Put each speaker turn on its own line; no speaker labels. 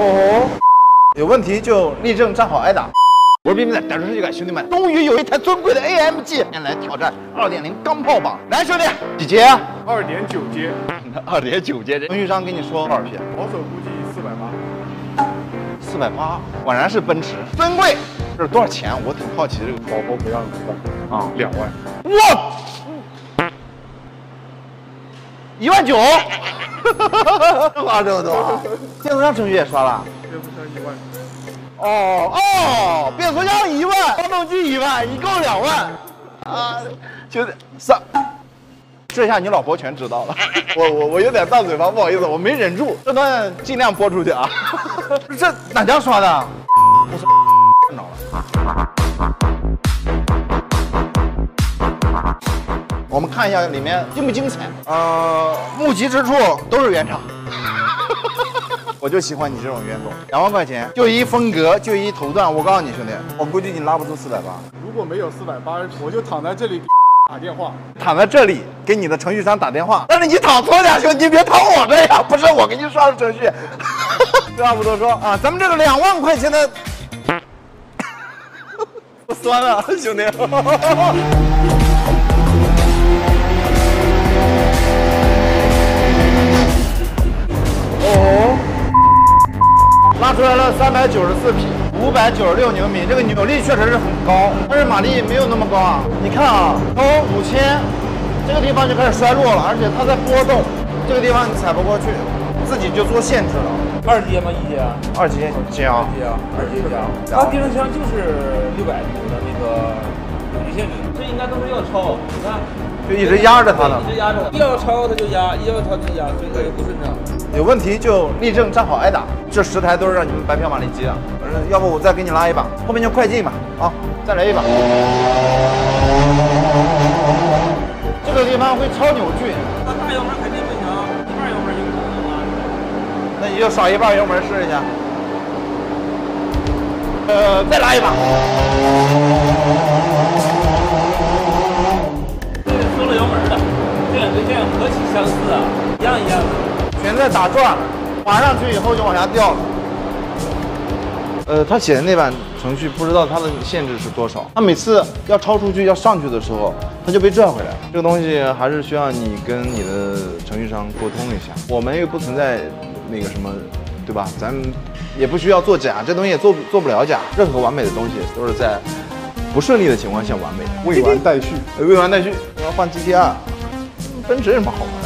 哦吼，有问题就立正站好挨打。我是冰冰仔，逮住这个兄弟们，终于有一台尊贵的 AMG 来挑战2.0钢炮榜。来，兄弟，几阶啊？
二点九阶，
二点九节。程序商跟你说多少匹？
保守估计四百八。
四百八，果然是奔驰，尊贵。这是多少钱？我挺好奇这个。
老婆不让知道
啊，
两万。
哇，一万九，花这么多？变速箱程序也刷了。
变速箱一万。
哦哦，变速箱一万，发动机一万，一共两万。啊，兄弟，三。这下你老婆全知道了。我我我有点大嘴巴，不好意思，我没忍住。这段尽量播出去啊。这哪家刷的？我操，看着了。我们看一下里面精不精彩。呃，目及之处都是原厂。我就喜欢你这种冤种，两万块钱就一风格，就一头段。我告诉你兄弟，我估计你拉不出四百八。
如果没有四百八，我就躺在这里打电话。
躺在这里给你的程序商打电话，但是你躺错了，兄弟，你别躺我这呀，不是我给你刷的程序。废话不多说啊，咱们这个两万块钱的，我酸了，兄弟。拉出来了三百九十四匹，五百九十六牛米，这个扭力确实是很高，但是马力没有那么高啊。你看啊，从五千这个地方就开始衰落了，而且它在波动，这个地方你踩不过去，自己就做限制了。
二阶吗？一阶？
二阶加
二阶啊，二阶加。它变速箱就是六百牛的那个扭制，这应该都是要超，你看。
就一直压着它呢，
一直压着，要超它就压，要超就压，所以它就不顺畅。
有问题就立正站好挨打，这十台都是让你们白嫖马力机啊！要不我再给你拉一把，后面就快进吧，啊，再来一把。这个地方会超扭矩，
那大油门肯定不行，一半油门就可能拉。
那你就少一半油门试一下。呃，再拉一把。
其相似啊，一样一样的。
全在打转，滑上去以后就往下掉了。呃，他写的那版程序不知道它的限制是多少，他每次要超出去要上去的时候，他就被拽回来了。这个东西还是需要你跟你的程序商沟通一下。我们又不存在那个什么，对吧？咱也不需要做假，这东西也做做不了假。任何完美的东西都是在不顺利的情况下完美的。
未完待续，
未完待续。我要换 GTR，奔驰有什么好玩